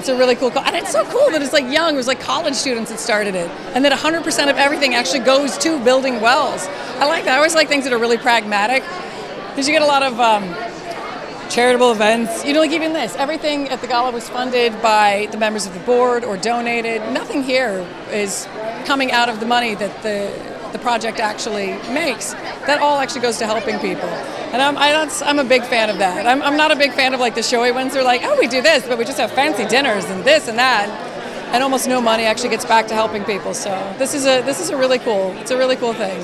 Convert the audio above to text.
It's a really cool, and it's so cool that it's like young. It was like college students that started it, and that 100% of everything actually goes to building wells. I like that. I always like things that are really pragmatic, because you get a lot of um, charitable events. You know, like even this, everything at the gala was funded by the members of the board or donated. Nothing here is coming out of the money that the the project actually makes. That all actually goes to helping people. And I'm, I am a big fan of that. I'm, I'm not a big fan of like the showy ones. They're like, oh, we do this, but we just have fancy dinners and this and that. And almost no money actually gets back to helping people. So this is a this is a really cool. It's a really cool thing.